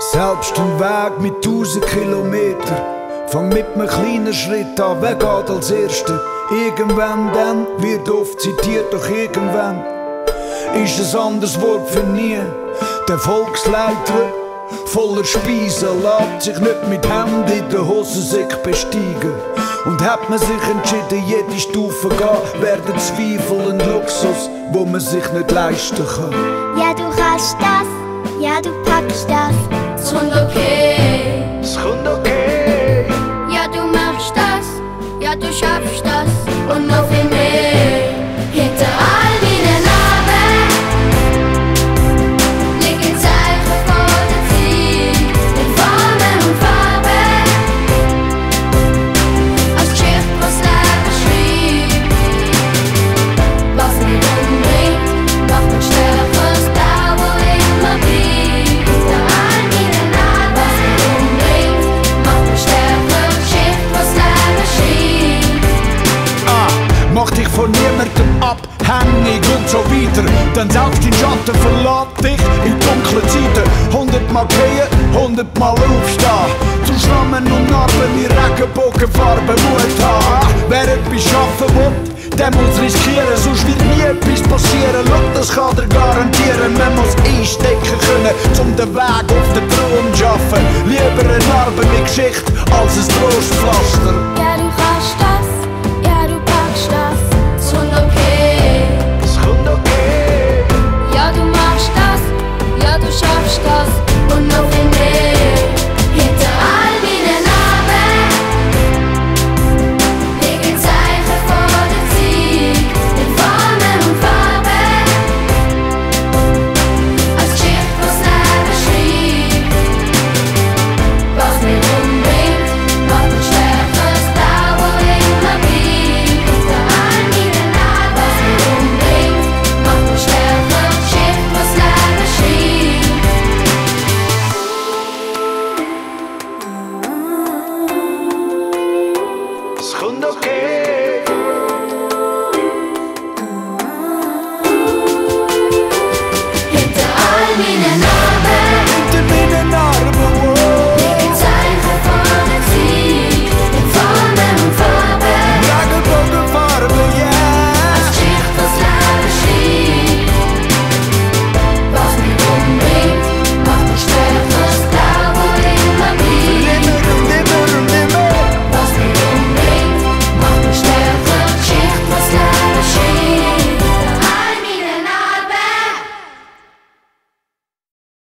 Selbst ein Weg mit tausend Kilometern. Fang mit einem kleinen Schritt an, wer geht als Erster? Irgendwann dann wird oft zitiert, doch irgendwann ist ein anderes Wort für nie. Der Volksleiter voller Speisen lässt sich nicht mit Händen in der Hosensäck besteigen. Und hat man sich entschieden, jede Stufe gehen, werden Zweifel ein Luxus, wo man sich nicht leisten kann. Ja, du kannst das, ja, du packst das. Von niemandem abhängig und so weiter. Denn selbst dein Schatten verlässt dich in dunklen Zeiten. Hundertmal gehen, hundertmal aufstehen. Zu Schrammen und Narben in Regenbogenfarben Mut haben. Wer etwas schaffen will, der muss riskieren, sonst wird nie etwas passieren. Schau, das kann dir garantieren. Man muss einstecken können, um den Weg auf den Thron zu schaffen. Lieber eine Narbe mit Geschichte als ein Trostpflaster.